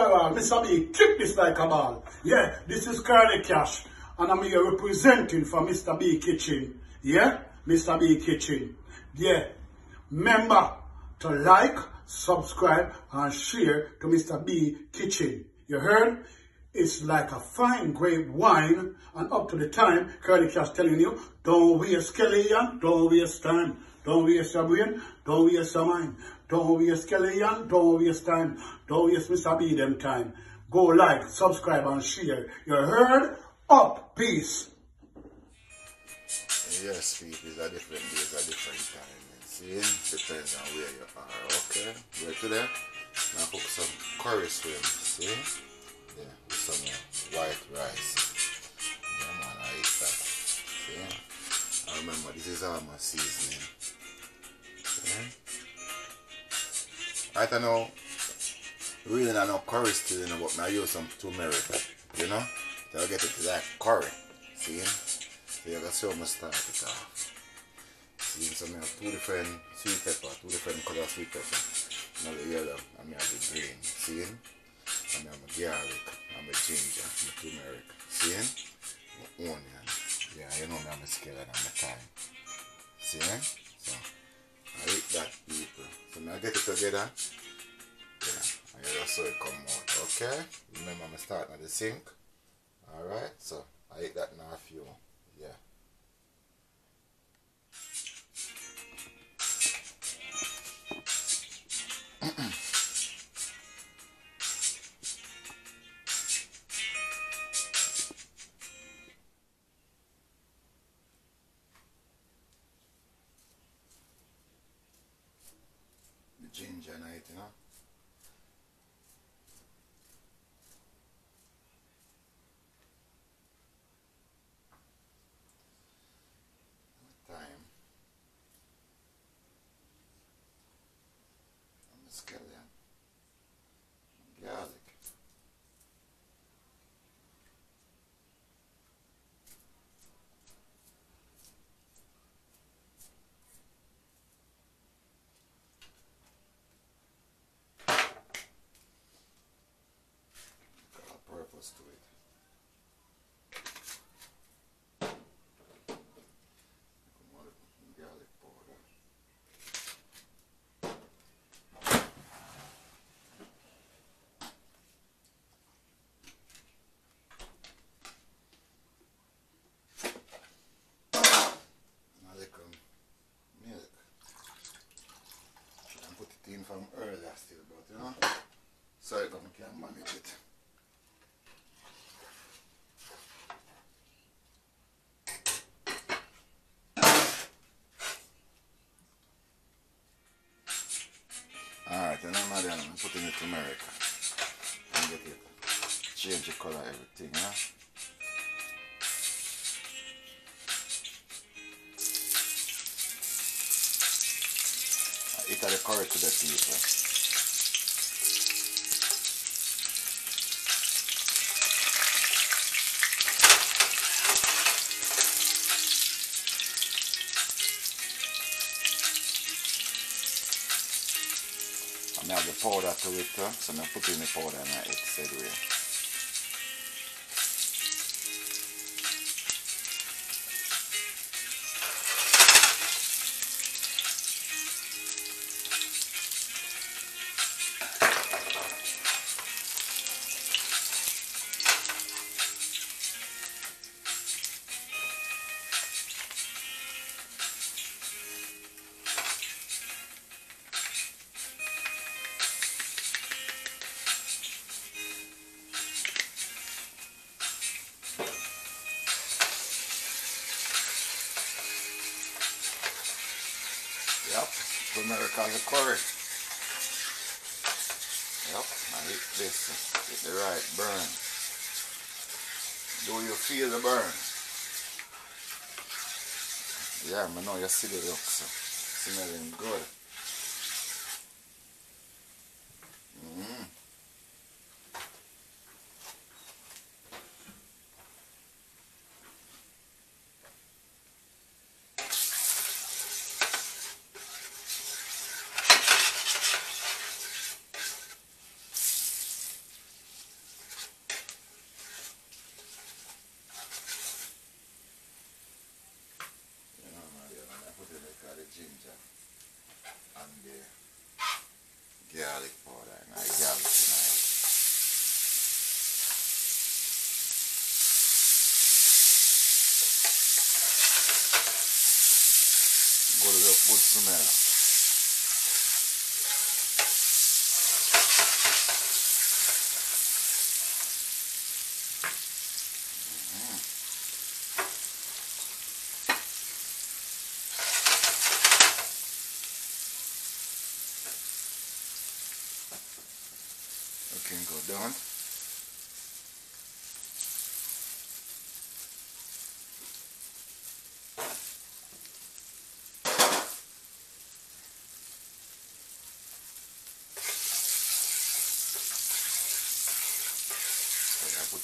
After all, Mr. B, kick this like a ball. Yeah, this is Curly Cash. And I'm here representing for Mr. B Kitchen. Yeah, Mr. B Kitchen. Yeah. Remember to like, subscribe, and share to Mr. B Kitchen. You heard? It's like a fine grape wine, and up to the time, Curly Cash telling you, don't waste Kellyan, don't waste time, don't waste your brain, don't waste your mind, don't waste Kellyan, don't waste time, don't waste Mr. B them time. Go like, subscribe, and share. You heard? Up, peace. Yes, people, a different days, a different time. See, depends on where you are, okay? Where today, now cook some curry shrimp, see? I don't know, really not know curry still, you know, but I use some turmeric, you know? I get it to that curry, see? So you can see how I start it off. See, so I have two different sweet pepper, two different color sweet pepper. Now the yellow, and I have the green, see? And I have my garlic, and my ginger, my turmeric, see? My onion. Yeah, you know me, I'm a skillet and my time. See? So, I eat that people. So now I get it together. And you just saw it come out, okay? Remember I'm starting at the sink. Alright, so I eat that now few. Yeah. the ginger night, you know. Thyme. And the scallion. Garlic. Got a purpose to it. Garlic powder. Now they come milk. Should I put it in from earlier still, but you know, so I can manage it. Alright, and I'm then Turmeric and get it change the color everything, yeah. Uh, it are the curry to the people. I have the powder to it, uh, so I'm the curry. Yep, I hit this, get the right burn. Do you feel the burn? Yeah, I know you see the look, so uh, smelling good. Smell. We can go down.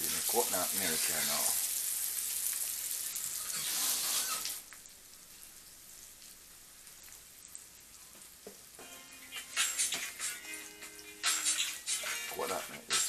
So I put in the coconut milk here now. Coconut milk this paper. Eat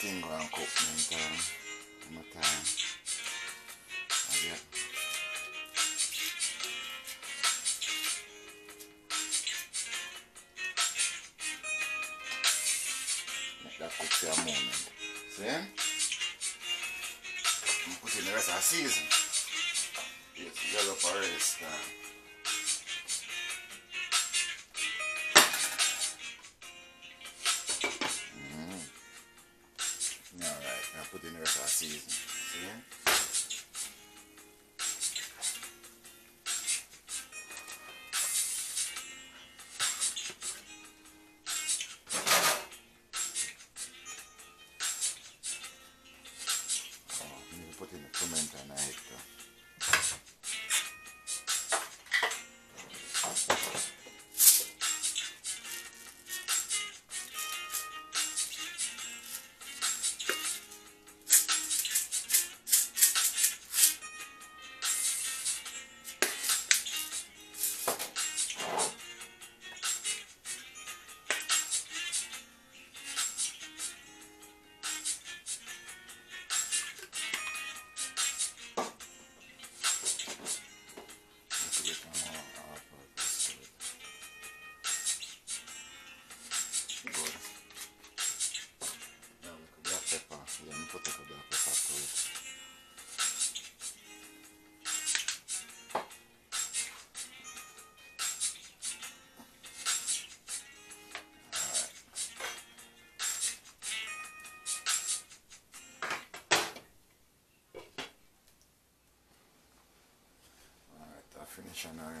the thing go and cook meantime. I'm a time. I get. Make that cook for a moment. See? I'm put in the rest of the season. It's yellow for rest time. me entrené esto. Finish now. Yeah.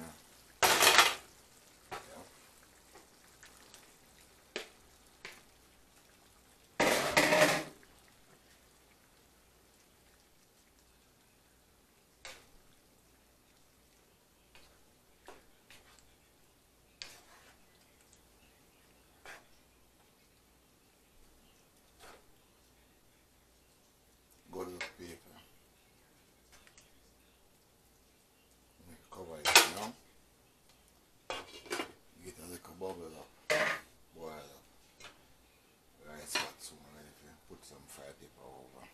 Good look paper. Cover it now. Get a little bubble up. Boil up. Rice hot soon ready for put some fried paper over.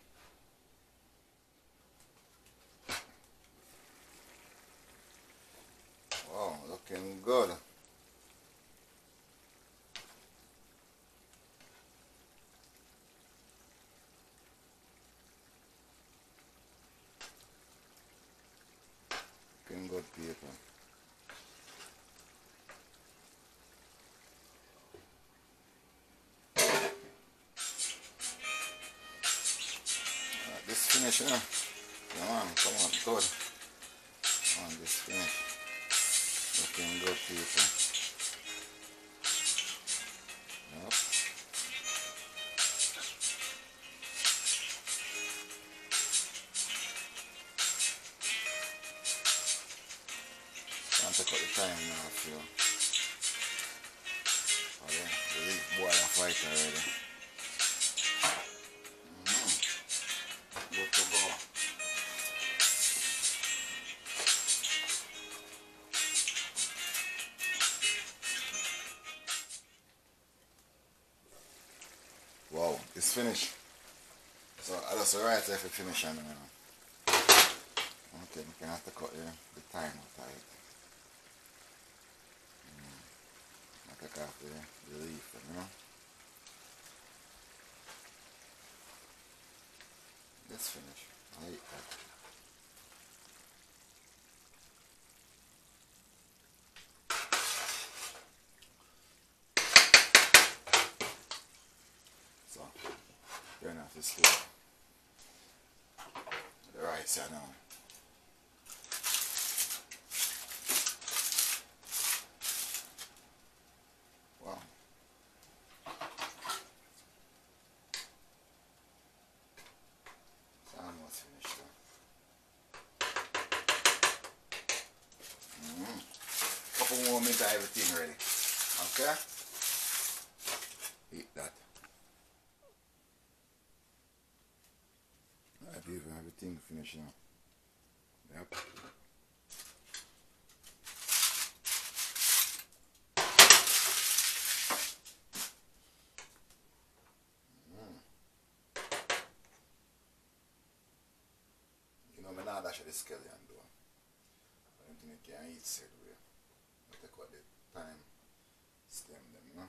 Wow, looking good. Good paper. Alright, this finish, huh? Come on, come on, good. Come on, this finish. Looking good, people. Finished. So I just right for finish and uh, okay, we can have to cut the, the time out of it. Mm. I take off the, the leaf, you know. Let's finish. I like that. So, turn off stove. The rice I know. Wow. Almost finished now. Couple more minutes, everything ready. Okay? thing finish now. Yep. nan dash a di skelyon do. An ti mi ki an it sed we. An tek wak di time stem dem, no?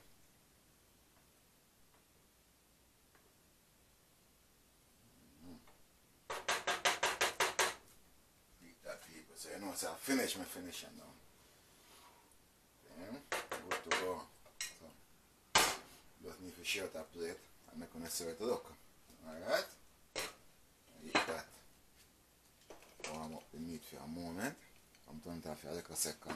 You I finish my finishing now. Yeah, good to go. So, just need to share that plate and gonna serve it look. Alright? Eat that. Warm up the meat for a moment. I'm it off for like a second.